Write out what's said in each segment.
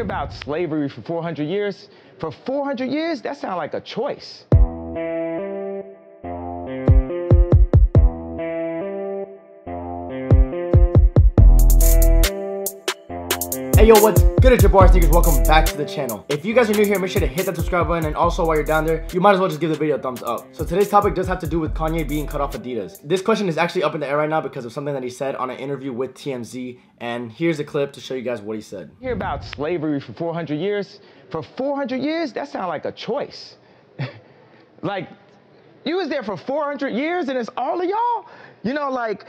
About slavery for 400 years. For 400 years, that sounds like a choice. Yo, what's good at your bar sneakers? Welcome back to the channel. If you guys are new here, make sure to hit that subscribe button and also while you're down there, you might as well just give the video a thumbs up. So today's topic does have to do with Kanye being cut off Adidas. This question is actually up in the air right now because of something that he said on an interview with TMZ and here's a clip to show you guys what he said. Hear about slavery for 400 years? For 400 years, that sounds like a choice. like, you was there for 400 years and it's all of y'all? You know, like,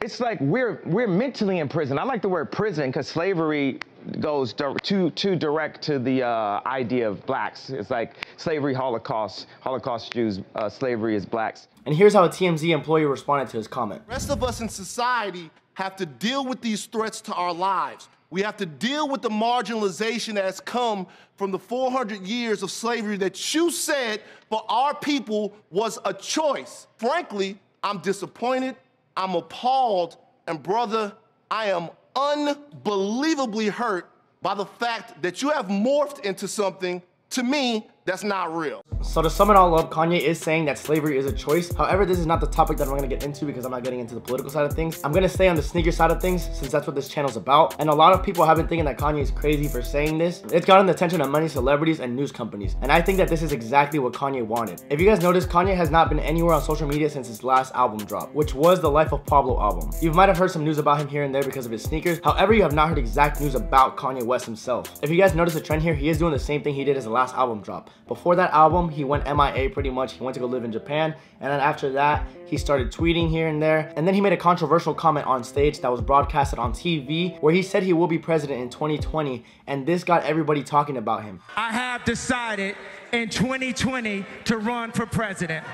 it's like we're we're mentally in prison. I like the word prison because slavery goes too too direct to the uh, idea of blacks. It's like slavery, Holocaust, Holocaust Jews, uh, slavery is blacks. And here's how a TMZ employee responded to his comment. rest of us in society have to deal with these threats to our lives. We have to deal with the marginalization that has come from the 400 years of slavery that you said for our people was a choice. Frankly, I'm disappointed I'm appalled, and brother, I am unbelievably hurt by the fact that you have morphed into something, to me, that's not real. So to sum it all up, Kanye is saying that slavery is a choice. However, this is not the topic that I'm gonna get into because I'm not getting into the political side of things. I'm gonna stay on the sneaker side of things since that's what this channel's about. And a lot of people have been thinking that Kanye is crazy for saying this. It's gotten the attention of many celebrities and news companies. And I think that this is exactly what Kanye wanted. If you guys notice, Kanye has not been anywhere on social media since his last album drop, which was the Life of Pablo album. You might have heard some news about him here and there because of his sneakers. However, you have not heard exact news about Kanye West himself. If you guys notice a trend here, he is doing the same thing he did as the last album drop. Before that album, he went MIA pretty much. He went to go live in Japan. And then after that, he started tweeting here and there. And then he made a controversial comment on stage that was broadcasted on TV where he said he will be president in 2020. And this got everybody talking about him. I have decided in 2020 to run for president.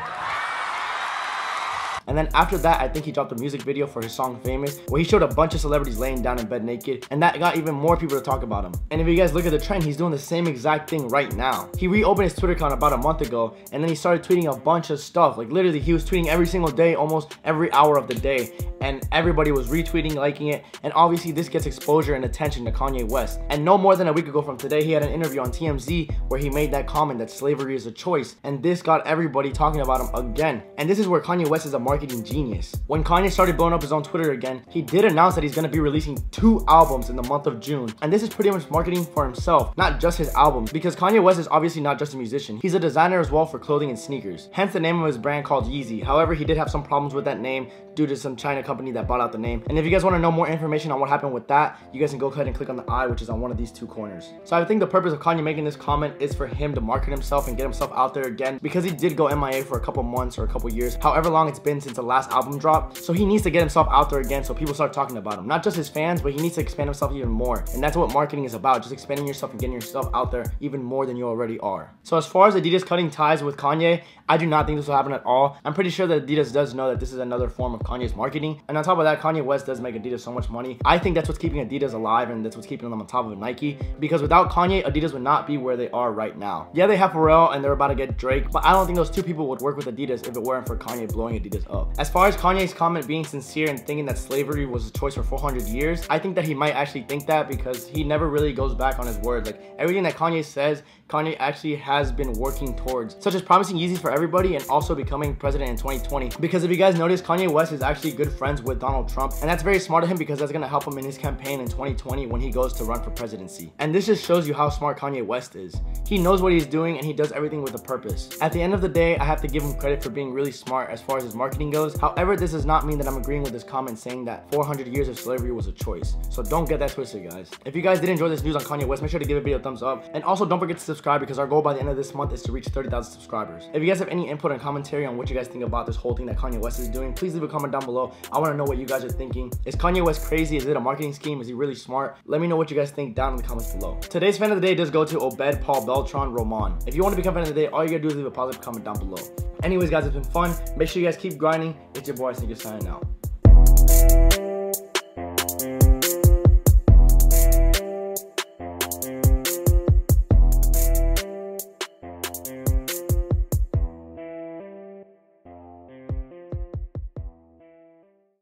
And then after that, I think he dropped a music video for his song Famous, where he showed a bunch of celebrities laying down in bed naked, and that got even more people to talk about him. And if you guys look at the trend, he's doing the same exact thing right now. He reopened his Twitter account about a month ago, and then he started tweeting a bunch of stuff. Like literally, he was tweeting every single day, almost every hour of the day, and everybody was retweeting, liking it, and obviously this gets exposure and attention to Kanye West. And no more than a week ago from today, he had an interview on TMZ where he made that comment that slavery is a choice, and this got everybody talking about him again. And this is where Kanye West is a marketing genius. When Kanye started blowing up his own Twitter again, he did announce that he's gonna be releasing two albums in the month of June. And this is pretty much marketing for himself, not just his albums, because Kanye West is obviously not just a musician. He's a designer as well for clothing and sneakers. Hence the name of his brand called Yeezy. However, he did have some problems with that name due to some China company that bought out the name. And if you guys wanna know more information on what happened with that, you guys can go ahead and click on the eye, which is on one of these two corners. So I think the purpose of Kanye making this comment is for him to market himself and get himself out there again, because he did go MIA for a couple months or a couple years, however long it's been since the last album drop. So he needs to get himself out there again so people start talking about him. Not just his fans, but he needs to expand himself even more. And that's what marketing is about, just expanding yourself and getting yourself out there even more than you already are. So as far as Adidas cutting ties with Kanye, I do not think this will happen at all. I'm pretty sure that Adidas does know that this is another form of Kanye's marketing. And on top of that, Kanye West does make Adidas so much money. I think that's what's keeping Adidas alive and that's what's keeping them on top of Nike. Because without Kanye, Adidas would not be where they are right now. Yeah, they have Pharrell and they're about to get Drake, but I don't think those two people would work with Adidas if it weren't for Kanye blowing Adidas up. As far as Kanye's comment being sincere and thinking that slavery was a choice for 400 years, I think that he might actually think that because he never really goes back on his word. Like everything that Kanye says, Kanye actually has been working towards, such as promising Yeezys for everybody and also becoming president in 2020. Because if you guys notice, Kanye West is actually good friends with Donald Trump, and that's very smart of him because that's gonna help him in his campaign in 2020 when he goes to run for presidency. And this just shows you how smart Kanye West is. He knows what he's doing and he does everything with a purpose. At the end of the day, I have to give him credit for being really smart as far as his marketing goes. However, this does not mean that I'm agreeing with this comment saying that 400 years of slavery was a choice. So don't get that twisted, guys. If you guys did enjoy this news on Kanye West, make sure to give the video a thumbs up. And also don't forget to subscribe because our goal by the end of this month is to reach 30,000 subscribers. If you guys have any input and commentary on what you guys think about this whole thing that Kanye West is doing, please leave a comment down below. I want to know what you guys are thinking. Is Kanye West crazy? Is it a marketing scheme? Is he really smart? Let me know what you guys think down in the comments below. Today's fan of the day does go to Obed Paul Beltran Roman. If you want to become fan of the day, all you gotta do is leave a positive comment down below. Anyways, guys, it's been fun. Make sure you guys keep grinding. It's your boy, Sneaker signing out.